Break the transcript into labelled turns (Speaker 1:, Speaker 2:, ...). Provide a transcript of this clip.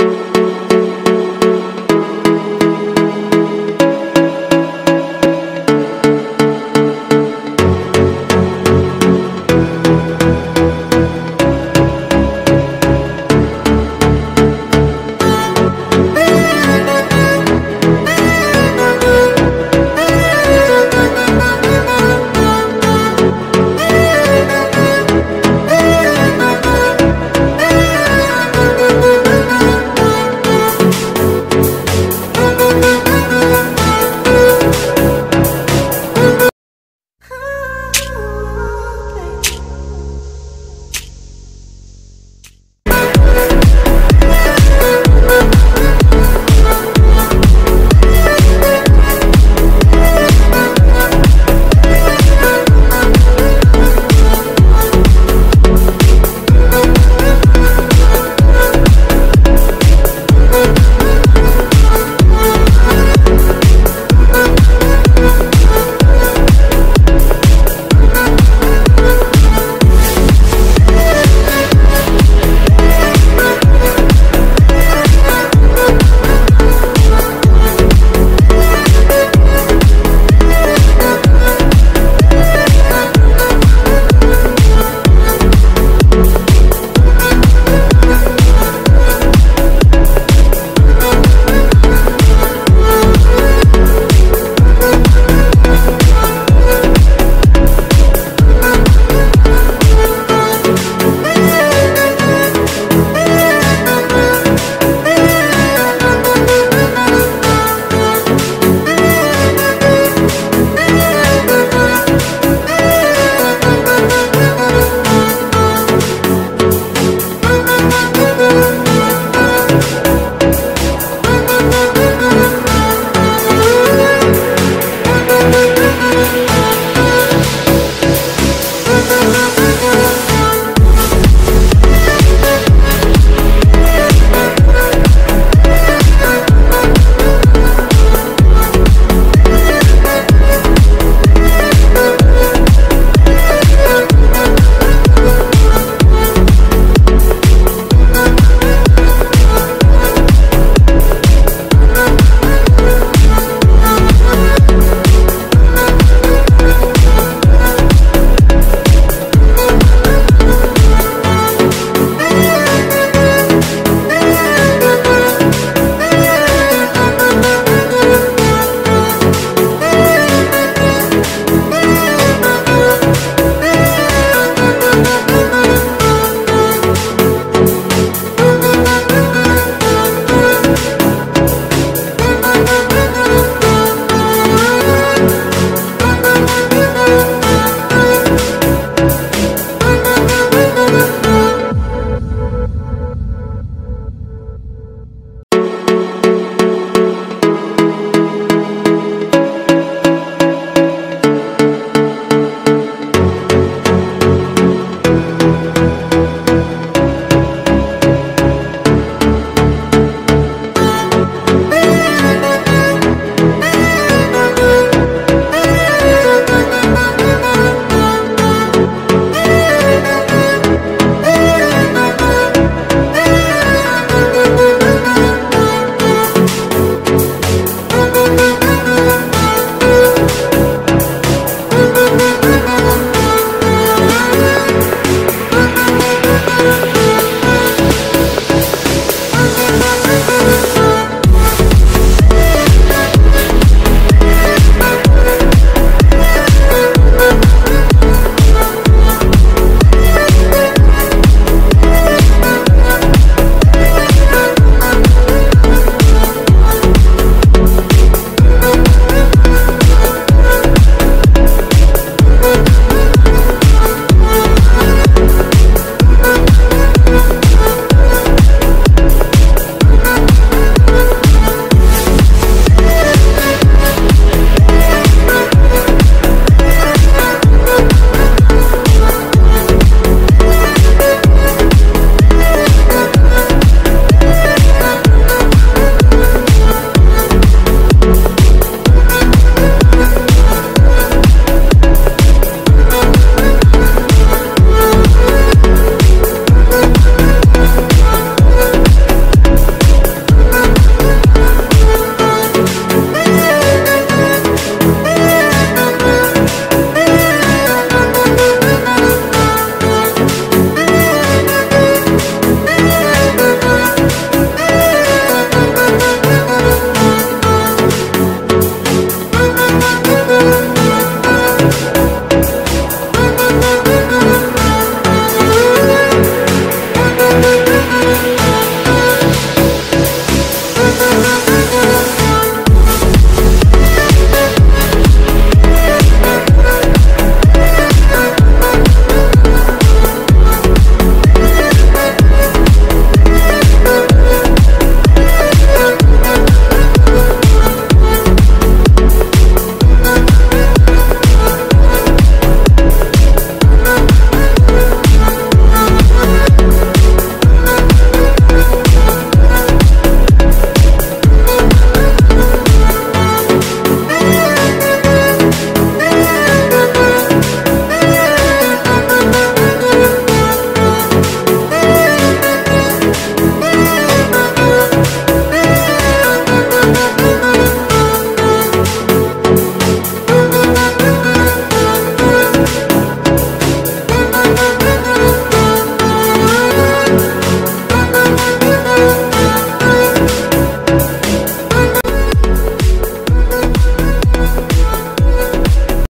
Speaker 1: you you